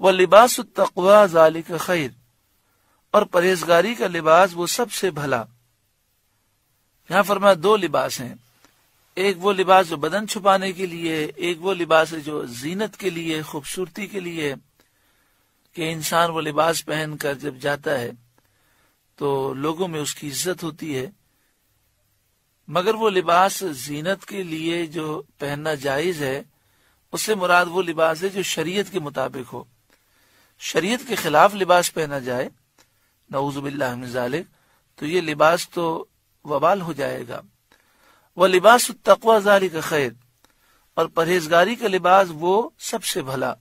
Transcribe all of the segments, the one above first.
वह लिबास तकवा जालिक खैर। और परहेजगारी का लिबास वो सबसे भला। यहाँ फरमा दो लिबास हैं। एक वो लिबास जो बदन छुपाने के लिए, एक वो लिबास है जो जीनत के लिए, खूबसूरती के लिए कि इंसान वो लिबास पहनकर जब जाता है तो लोगों में उसकी इज़्ज़त होती है। मगर वो लिबास जीनत के लिए जो पहनना जायज़ है, उससे मुराद वो लिबास है जो शरीयत के मुताबिक हो। शरीयत के खिलाफ लिबास पहना जाए नवजुबिल्लाजालिक तो ये लिबास तो वबाल हो जाएगा। वह लिबास तकवा जारी का खैर, और परहेजगारी का लिबास वो सबसे भला।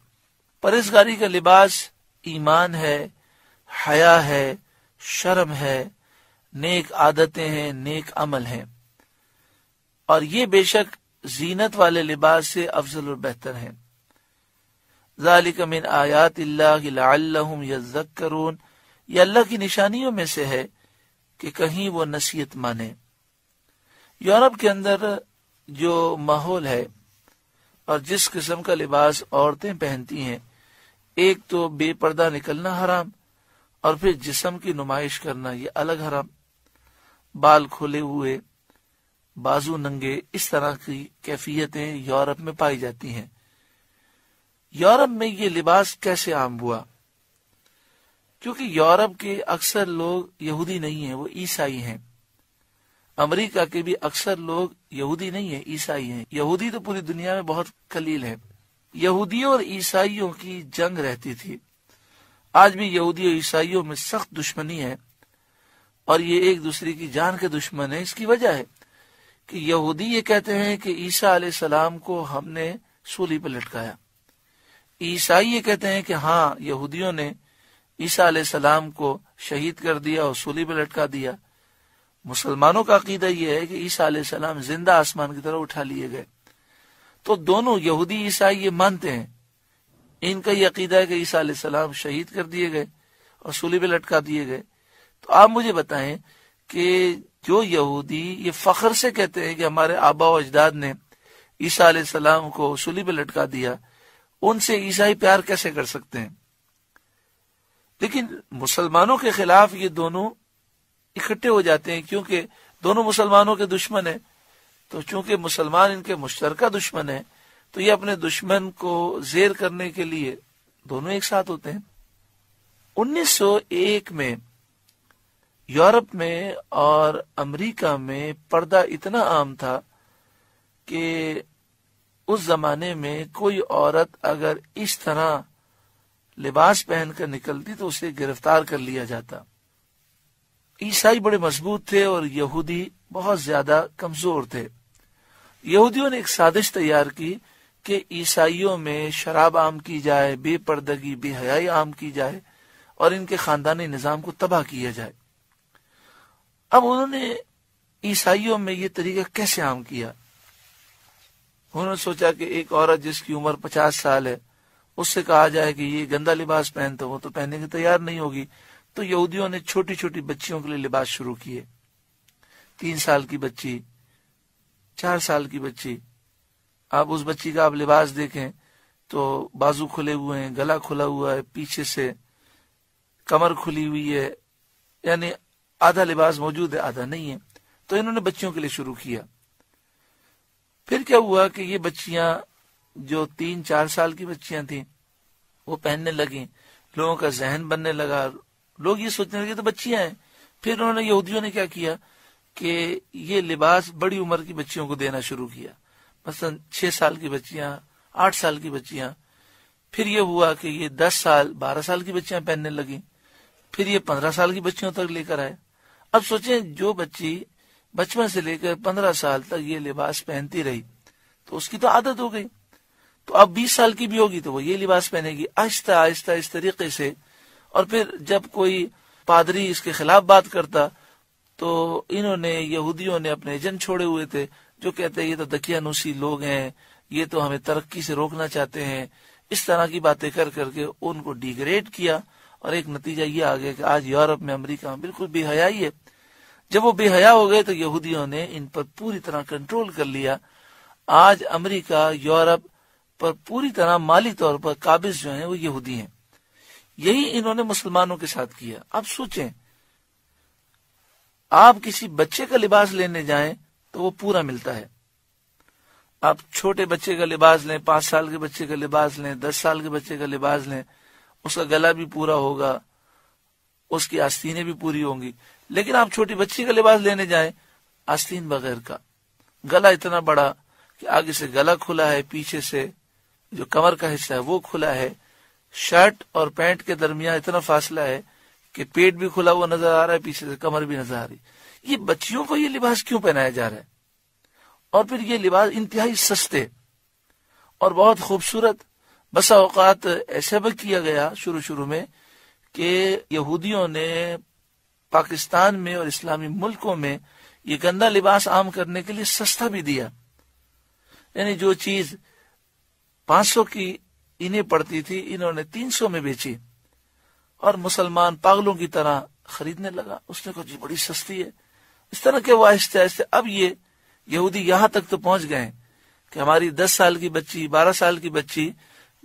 परहेजगारी का लिबास ईमान है, हया है, शर्म है, नेक आदतें हैं, नेक अमल हैं। और ये बेशक जीनत वाले लिबास से अफजल और बेहतर है। जालिक मिन आयात यजक्करून ये अल्लाह की निशानियों में से है कि कहीं वो नसीहत माने। यूरोप के अंदर जो माहौल है और जिस किस्म का लिबास औरतें पहनती हैं, एक तो बेपर्दा निकलना हराम और फिर जिसम की नुमाइश करना ये अलग हराम। बाल खोले हुए, बाजू नंगे, इस तरह की कैफियतें यूरोप में पाई जाती हैं। यूरोप में ये लिबास कैसे आम हुआ? क्योंकि यूरोप के अक्सर लोग यहूदी नहीं है, वो ईसाई हैं। अमेरिका के भी अक्सर लोग यहूदी नहीं है, ईसाई हैं। यहूदी तो पूरी दुनिया में बहुत कलील है। यहूदियों और ईसाइयों की जंग रहती थी। आज भी यहूदी और ईसाइयों में सख्त दुश्मनी है, और ये एक दूसरे की जान के दुश्मन है। इसकी वजह है कि यहूदी ये कहते हैं कि ईसा सलाम को हमने सूली पर लटकाया। ईसाई ये कहते हैं कि हाँ यहूदियों ने ईसा सलाम को शहीद कर दिया और सूली पर लटका दिया। मुसलमानों का अकीदा यह है कि ईसा सलाम ज़िंदा आसमान की तरफ़ उठा लिए गए। तो दोनों यहूदी, ईसाई ये मानते हैं। इनका यह अकीदा है कि ईसा सलाम शहीद कर दिए गए और सूली पे लटका दिए गए। तो आप मुझे बताएँ कि जो यहूदी ये फख्र से कहते हैं कि हमारे आबा अजदाद ने ईसा सलाम को सूली पर लटका दिया उनसे ईसाई प्यार कैसे कर सकते हैं? लेकिन मुसलमानों के खिलाफ ये दोनों इकट्ठे हो जाते हैं, क्योंकि दोनों मुसलमानों के दुश्मन है। तो चूँकि मुसलमान इनके मुश्तर दुश्मन है तो ये अपने दुश्मन को जेर करने के लिए दोनों एक साथ होते हैं। 1901 में यूरोप में और अमेरिका में पर्दा इतना आम था कि उस जमाने में कोई औरत अगर इस तरह लिबास पहनकर निकलती तो उसे गिरफ़्तार कर लिया जाता। ईसाई बड़े मज़बूत थे और यहूदी बहुत ज़्यादा कमज़ोर थे। यहूदियों ने एक साजिश तैयार की कि ईसाइयों में शराब आम की जाए, बेपर्दगी, बेहयाई आम की जाए और इनके खानदानी निज़ाम को तबाह किया जाए। अब उन्होंने ईसाइयों में ये तरीका कैसे आम किया? उन्होंने सोचा कि एक औरत जिसकी उम्र पचास साल है, उससे कहा जाए कि ये गंदा लिबास पहनते वो तो पहनने की तैयार नहीं होगी। तो यहूदियों ने छोटी छोटी बच्चियों के लिए लिबास शुरू किए। तीन साल की बच्ची, चार साल की बच्ची। आप उस बच्ची का आप लिबास देखें तो बाजू खुले हुए हैं, गला खुला हुआ है, पीछे से कमर खुली हुई है, यानी आधा लिबास मौजूद है, आधा नहीं है। तो इन्होंने बच्चियों के लिए शुरू किया। फिर क्या हुआ कि ये बच्चियाँ, जो तीन, चार साल की बच्चियाँ थी, वो पहनने लगी, लोगों का जहन बनने लगा, लोग ये सोचने लगे तो बच्चियाँ हैं। फिर उन्होंने यहूदियों ने क्या किया कि ये लिबास बड़ी उम्र की बच्चियों को देना शुरू किया। मसलन छह साल की बच्चियाँ, आठ साल की बच्चियाँ। फिर ये हुआ कि ये दस साल, बारह साल की बच्चियाँ पहनने लगी। फिर ये पंद्रह साल की बच्चियों तक लेकर आए। अब सोचें, जो बच्ची बचपन से लेकर पंद्रह साल तक ये लिबास पहनती रही तो उसकी तो आदत हो गई। तो अब बीस साल की भी होगी तो वो ये लिबास पहनेगी, आहिस्ता आहिस्ता इस तरीके से। और फिर जब कोई पादरी इसके खिलाफ बात करता तो इन्होंने, यहूदियों ने अपने एजेंट छोड़े हुए थे, जो कहते हैं, ये तो दकियानुसी लोग हैं, ये तो हमें तरक्की से रोकना चाहते हैं। इस तरह की बातें कर करके उनको डिग्रेड किया, और एक नतीजा ये आ गया कि आज यूरोप में अमेरिका में बिल्कुल बेहयाई है। जब वो बेहया हो गए तो यहूदियों ने इन पर पूरी तरह कंट्रोल कर लिया। आज अमेरिका, यूरोप पर पूरी तरह माली तौर पर काबिज जो है, वो यहूदी हैं। यही इन्होंने मुसलमानों के साथ किया। आप सोचें, आप किसी बच्चे का लिबास लेने जाएँ तो वो पूरा मिलता है। आप छोटे बच्चे का लिबास लें, पाँच साल के बच्चे का लिबास लें, दस साल के बच्चे का लिबास लें, उसका गला भी पूरा होगा, उसकी आस्तीनें भी पूरी होंगी। लेकिन आप छोटी बच्ची का लिबास लेने जाए, आस्तीन बगैर का। गला इतना बड़ा कि आगे से गला खुला है, पीछे से जो कमर का हिस्सा है, वो खुला है। शर्ट और पैंट के दरमियान इतना फासला है कि पेट भी खुला हुआ नज़र आ रहा है, पीछे से कमर भी नज़र आ रही। ये बच्चियों को ये लिबास क्यों पहनाया जा रहा है? और फिर ये लिबास इंतहाई सस्ते और बहुत खूबसूरत बसा अवकात ऐसे भी किया गया शुरू शुरू में कि यहूदियों ने पाकिस्तान में और इस्लामी मुल्कों में ये गंदा लिबास आम करने के लिए सस्ता भी दिया। यानी जो चीज़ 500 की इन्हें पड़ती थी, इन्होंने 300 में बेची। और मुसलमान पागलों की तरह खरीदने लगा। उसने कहा, जी, बड़ी सस्ती है। इस तरह के वो आहिस्ते आहिस्ते अब ये यहूदी यहाँ तक तो पहुँच गए कि हमारी दस साल की बच्ची, बारह साल की बच्ची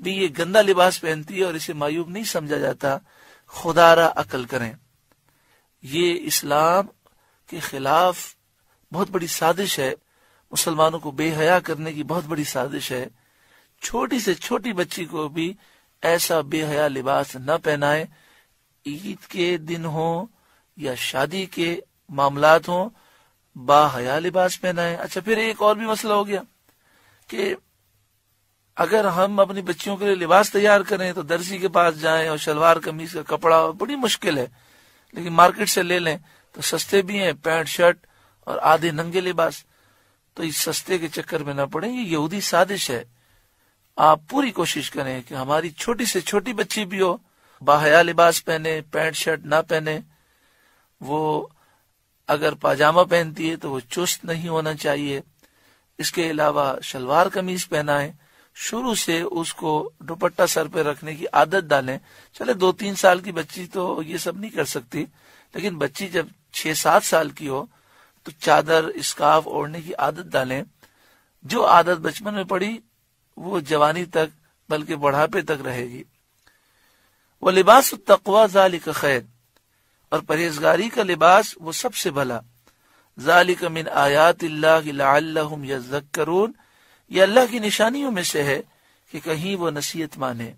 भी ये गंदा लिबास पहनती है और इसे मायूब नहीं समझा जाता। खुदारा अकल करें। ये इस्लाम के खिलाफ बहुत बड़ी साजिश है। मुसलमानों को बेहया करने की बहुत बड़ी साजिश है। छोटी से छोटी बच्ची को भी ऐसा बेहया लिबास न पहनाए। ईद के दिन हो या शादी के मामलात हो, बाहया लिबास पहनाए। अच्छा फिर एक और भी मसला हो गया कि अगर हम अपनी बच्चियों के लिए लिबास तैयार करें तो दर्जी के पास जाएँ और शलवार कमीज का कपड़ा, बड़ी मुश्किल है। लेकिन मार्केट से ले लें तो सस्ते भी हैं, पैंट, शर्ट और आधे नंगे लिबास। तो इस सस्ते के चक्कर में ना पड़े, ये यहूदी साजिश है। आप पूरी कोशिश करें कि हमारी छोटी से छोटी बच्ची भी हो, बाहया लिबास पहने, पैंट, शर्ट ना पहने। वो अगर पाजामा पहनती है तो वो चुस्त नहीं होना चाहिए। इसके अलावा शलवार कमीज पहनाएँ शुरू से उसको दुपट्टा सर पे रखने की आदत डालें। चले दो तीन साल की बच्ची तो ये सब नहीं कर सकती, लेकिन बच्ची जब छह सात साल की हो तो चादर स्काफ ओढ़ने की आदत डालें। जो आदत बचपन में पड़ी, वो जवानी तक, बल्कि बढ़ापे तक रहेगी। वो लिबास तकवा, जालिक खैर। और परहेजगारी का लिबास, वो सबसे भला। जालिक मिन आयात यजक्करून ये अल्लाह की निशानियों में से है कि कहीं वो नसीहत माने।